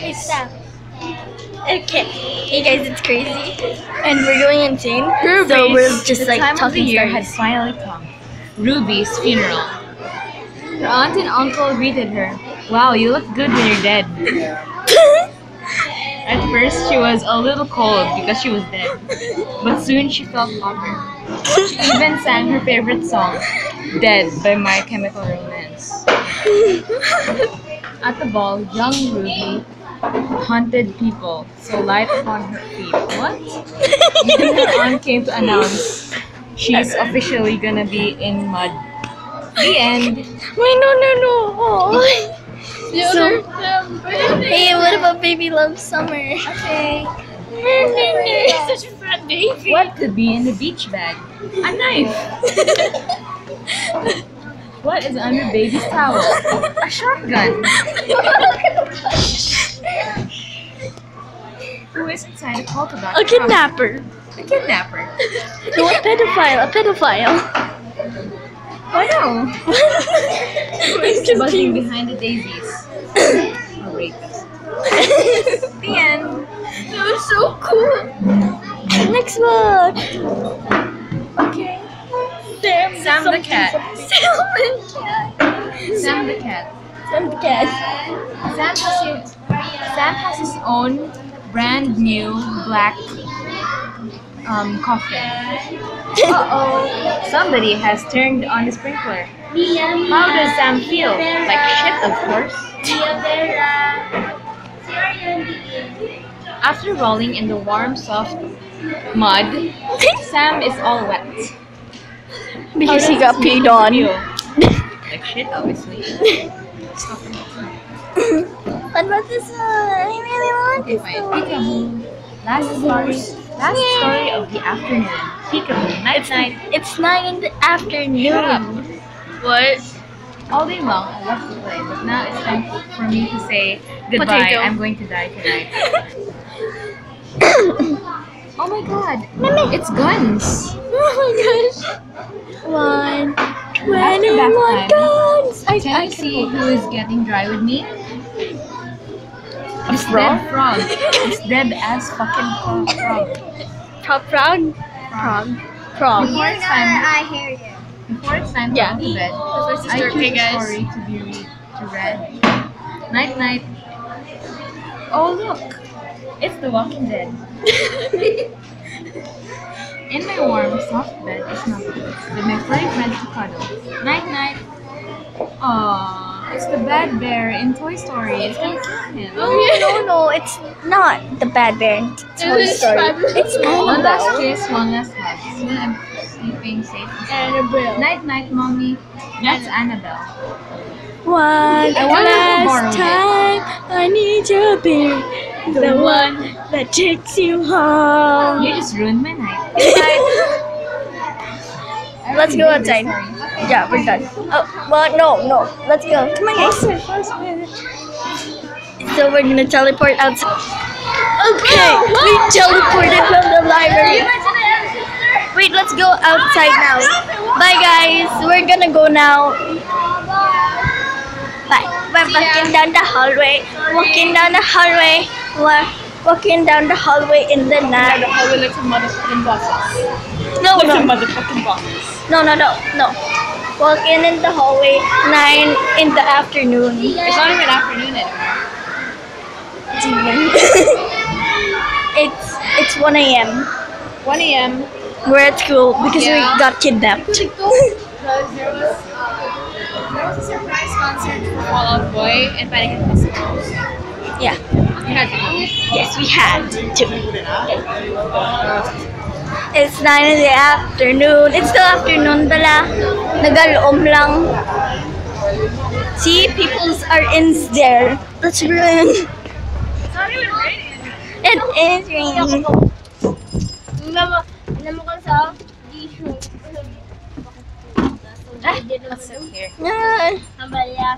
Hey, uh, stop. Okay. Hey guys, it's crazy. And we're going insane. So we're just like time of the talking year had finally come. Ruby's funeral. Her aunt and uncle greeted her. Wow, you look good when you're dead. At first, she was a little cold because she was dead. But soon she felt hotter. She even sang her favorite song, Dead by My Chemical Romance. At the ball, young Ruby haunted people, so light upon her feet. What? Then her aunt came to announce she's officially gonna be in mud. The end. Wait, no, no, no. Oh. So, hey, what about Baby Love Summer? Okay. Such a fun baby. What could be in the beach bag? A knife. what is under baby's towel? A shotgun. Who is inside a polka dot? A kidnapper. A kidnapper. No, a pedophile. A pedophile. Oh no. Who is buzzing behind the daisies? A rapist. The end. That was so cool. Next one. Okay. Sam, Sam the cat. Sam the cat. Sam the cat. Sam the cat. Sam has, his, Sam has his own brand new black um, coffin. Uh-oh. Somebody has turned on the sprinkler. How does Sam feel? Like shit, of course. After rolling in the warm, soft mud, Sam is all wet. Because he got peed on. Like shit, obviously. What about this one? I really want this one. Last story. Last story of the afternoon. Peekaboo. Night night. It's nine in the afternoon. What? All day long, I love to play, but now it's time for me to say goodbye. Potato. I'm going to die tonight. oh my god, it's guns. Oh my gosh. One, After twenty-one bath guns. I, Can I you see who is getting dry with me? A It's frog? dead frog. It's dead as fucking frog. frog. Prog, prog, prog, prog. Before it's time, I hear you. before it's time Yeah. to bed, That's my I sister. choose Okay, guys. story to be read to read. Night night. Oh look, it's The Walking Dead. In my warm, soft bed is Knuckles, with my furry friends to cuddle. Night night. Aww, it's the bad bear in Toy Story. It's gonna kill him. Oh, no, no, it's not the bad bear in Toy is Story. fabulous. It's One last Annabelle. kiss, one last hug. Soon I'm sleeping safe. Annabelle. Night night, mommy. That's Annabelle. One I wanna borrow last time, I need you to be the one that takes you home. You just ruined my night. Good night. I Let's go outside. story. Yeah, we're done. Oh, well, no, no. Let's go. Come on, guys. So we're gonna teleport outside. Okay, we teleported from the library. Wait, let's go outside now. Bye, guys. We're gonna go now. Bye. We're walking down the hallway. Walking down the hallway. We're walking down the hallway in the night. I will let some motherfucking bosses. No, some no, motherfucking bosses. no, no, no, no. Walking in the hallway, nine in the afternoon. It's not even afternoon anymore. It's evening. it's it's 1 a.m. 1 a.m. We're at school because Yeah. we got kidnapped. concert for Fall Out Boy and Panic at the yeah. You had to. Yes, we had to. It's 9 in the afternoon. It's the afternoon pala. Nagaloom lang. See, peoples are in there. That's ruin. It's not even raining. It is raining. Alam mo, alam mo kung sa issue. Ah, let's sit here. Ah. Ang balya.